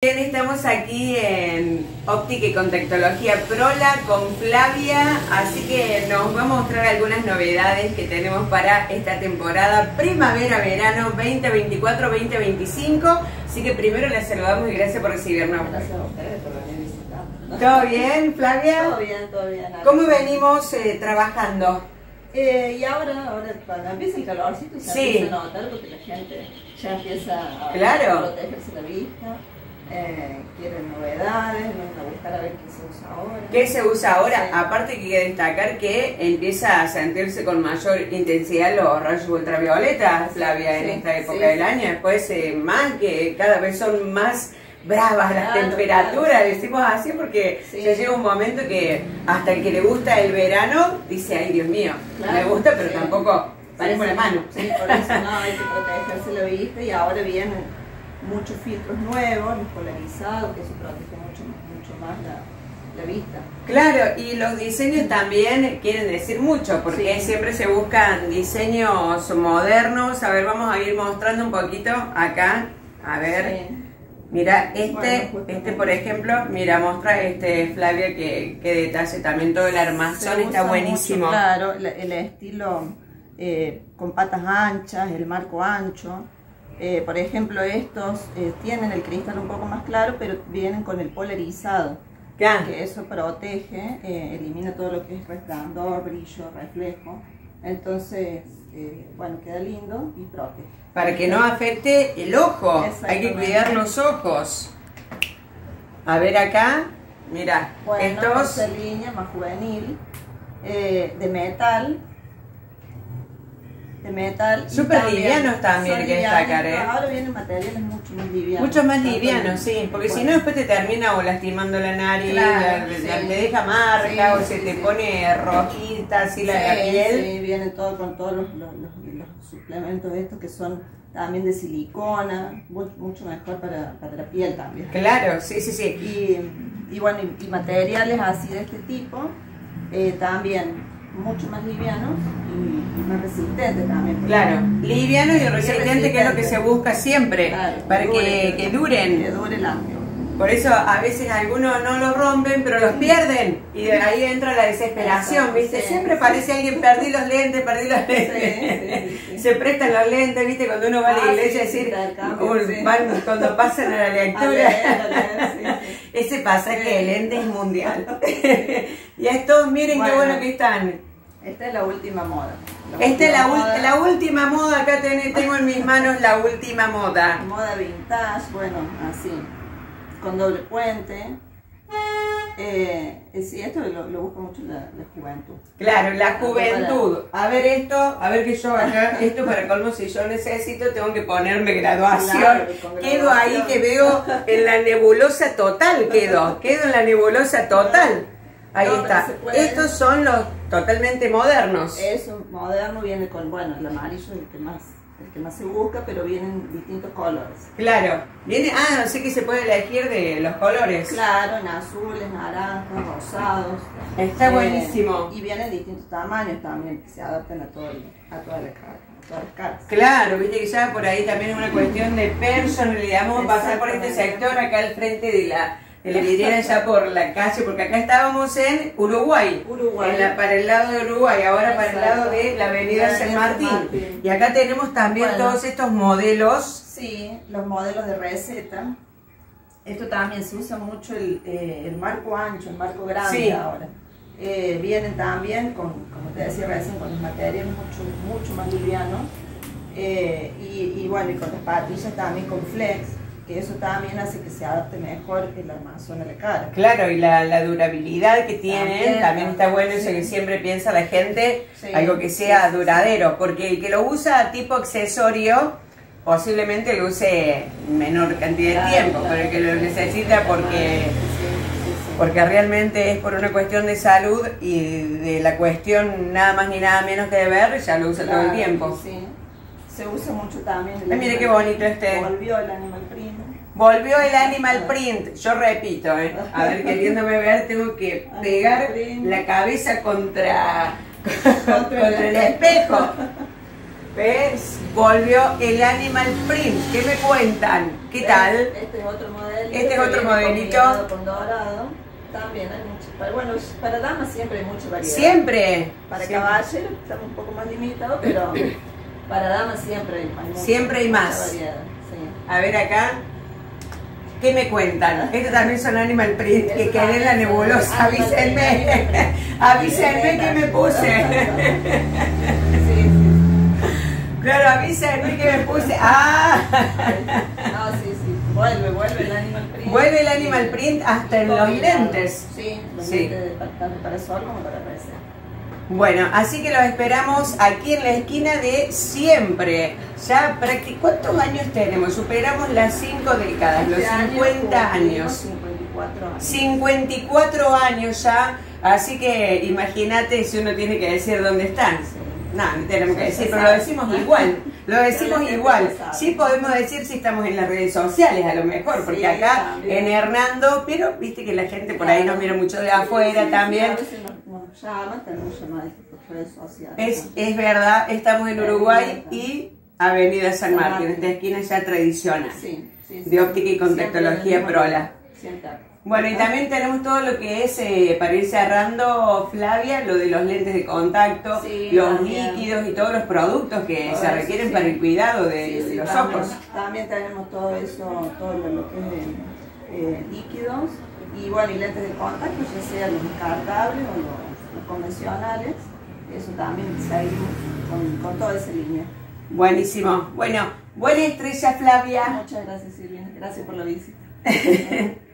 Bien, estamos aquí en Óptica y Contactología Prola con Flavia, así que nos va a mostrar algunas novedades que tenemos para esta temporada primavera-verano 2024-2025. Así que primero les saludamos y gracias por recibirnos. Gracias a ustedes por venir visitando. ¿Todo bien, Flavia? Todo bien, todo bien. ¿Cómo venimos eh, trabajando? Eh, y ahora, ahora cuando empieza el calorcito Sí. empieza a notar porque la gente ya empieza a Claro. protegerse la vista, eh, quieren novedades, nos va a buscar a ver qué se usa ahora. ¿Qué se usa ahora? Sí. Aparte que hay que destacar que empieza a sentirse con mayor intensidad los rayos ultravioletas, Flavia, en Sí, esta época sí, del año. Después eh, más que cada vez son más bravas las temperaturas, claro, decimos así porque ya llega un momento que hasta el que le gusta el verano dice, ay Dios mío, Claro, me gusta pero tampoco Sí, la mano. Sí, por eso no, hay que protegerse la vista y ahora vienen muchos filtros nuevos, los polarizados, que eso protege mucho, mucho más la, la vista. Claro, y los diseños también quieren decir mucho, porque Sí. siempre se buscan diseños modernos. A ver, vamos a ir mostrando un poquito acá. A ver, Sí. mira, este, Bueno, este por ejemplo, mira, muestra este Flavia que, que detalle también todo el armazón, está buenísimo. mucho, claro, el, el estilo eh, con patas anchas, el marco ancho. Eh, por ejemplo, estos eh, tienen el cristal un poco más claro, pero vienen con el polarizado, Ya. que eso protege, eh, elimina todo lo que es resplandor, brillo, reflejo. Entonces, eh, bueno, queda lindo y protege. Para que no afecte el ojo, hay que cuidar los ojos. A ver acá, mira, Bueno, estos... línea más juvenil, eh, de metal. De metal. Súper livianos también, hay que livianos, destacar, ¿eh? Ahora vienen materiales mucho más livianos. Mucho más Tanto liviano, el- sí, porque si no después te termina o lastimando la nariz, Claro, la- sí. la- te deja marca Sí, o sí, se te pone rojita así la, piel. sí, vienen todo con todos los, los- los- los suplementos estos que son también de silicona, mu- mucho mejor para, para la piel también. Claro, sí, sí, sí. Y, y bueno, y, y materiales así de este tipo, eh, también mucho más livianos y, y más resistentes también. Claro, liviano y resistente, que es lo que se busca siempre, Claro, para dure, que, que duren. Que dure el año. Por eso a veces algunos no los rompen, pero los pierden. Y de ahí entra la desesperación, Exacto, ¿viste? sí. Siempre parece alguien, perdí los lentes, perdí los lentes. sí, sí. Se prestan los lentes, ¿viste? Cuando uno va a la Ah, iglesia, sí, decir, sí, un- sí. van- cuando pasan a la A lectura. a leer, sí, sí. Ese pasaje de lentes mundial. y estos, miren qué bueno que están. Esta es la última moda. Esta es la, moda. la última moda, acá ten- tengo en mis manos la última moda. moda vintage, bueno, así, con doble puente. Eh, eh, sí, esto lo, lo busca mucho la, la juventud. Claro, la juventud. A ver esto, a ver que yo acá, esto para colmo, si yo necesito, tengo que ponerme graduación. Claro, Quedo ahí que veo en la nebulosa total, quedo, quedo en la nebulosa total. Ahí No, está. Estos son los totalmente modernos. Eso moderno viene con, bueno, el amarillo es el que más, el que más se busca, pero vienen distintos colores. Claro. Viene, ah, así que se puede elegir de los colores. Claro, en azules, naranjas, rosados. Está Eh, buenísimo. Y vienen distintos tamaños también, que se adaptan a, todo el- a, toda la cara, a todas las caras. Claro, viste que ya por ahí también es una cuestión de personalidad. Vamos a pasar por este sector acá al frente de la, de la vidriera, ya por la calle, porque acá estábamos en Uruguay. Uruguay. En la- para el lado de Uruguay, ahora para el lado de la avenida San Martín. Y acá tenemos también Bueno. todos estos modelos. Sí, los modelos de receta. Esto también se usa mucho el, eh, el marco ancho, el marco grande Sí. ahora. Eh, vienen también, con, como te decía recién, con los materiales mucho, mucho más livianos. Eh, y, y bueno, y con las patillas también con flex, que eso también hace que se adapte mejor el armazón a la cara. Claro, y la, la durabilidad que tienen, también, También, está bueno eso que siempre piensa la gente, Sí, algo que sea sí, duradero, porque el que lo usa tipo accesorio, posiblemente lo use menor cantidad de tiempo, pero el que lo necesita porque, porque realmente es por una cuestión de salud y de la cuestión nada más ni nada menos que de ver, ya lo usa todo el tiempo. Sí. Se usa mucho también. el Ay, mire qué bonito este. Volvió el animal print. Volvió el animal print, yo repito, ¿eh? a ver, queriéndome ver, tengo que pegar la cabeza contra, contra el espejo. ¿Ves? Volvió el Animal Print. ¿Qué me cuentan? ¿Qué tal? Este es otro modelito. Este es otro modelito. Con dorado. También hay mucho. Bueno, para damas siempre hay mucha variedad. Siempre. Para siempre. caballeros estamos un poco más limitados, pero para damas siempre hay, hay mucha, Siempre hay más. variedad. Sí. A ver acá. ¿Qué me cuentan? Estos también son Animal Print, que quedé en la nebulosa. Avísenme. Avísenme que me puse. Claro, avísenme que me puse. ¡Ah! No, sí, sí. Vuelve, vuelve el animal print. Vuelve el Animal Print hasta en los lentes. Sí, los Sí. lentes para sol como para receta. Bueno, así que los esperamos aquí en la esquina de siempre. Ya ¿cuántos años tenemos? Superamos las cinco décadas, los Este año 50 cumplimos años. 54 años. 54 años ya, así que imagínate si uno tiene que decir dónde están. No, no tenemos que decir, pero lo decimos igual, lo decimos igual. Sí podemos decir si estamos en las redes sociales a lo mejor, porque Sí, acá también. en Hernando, pero viste que la gente por ahí nos mira mucho de afuera Sí, también. A veces nos, llaman, tenemos llamadas por redes sociales. Es, es verdad, estamos en Uruguay y Avenida San Martín, esta esquina ya tradicional. Sí, sí, sí. de óptica y con Siempre tecnología el mismo Prola. Bueno, y también tenemos todo lo que es, eh, para ir cerrando, Flavia, lo de los lentes de contacto, Sí, los también. líquidos y todos los productos que Todo se eso, requieren sí. para el cuidado de, Sí, los también, ojos. También tenemos todo eso, todo lo, lo que es eh, líquidos y bueno, y lentes de contacto, ya sean los descartables o los, los convencionales. Eso también seguimos con, con toda esa línea. Buenísimo. Bueno, buena estrella, Flavia. Muchas gracias, Silvia. Gracias por la visita.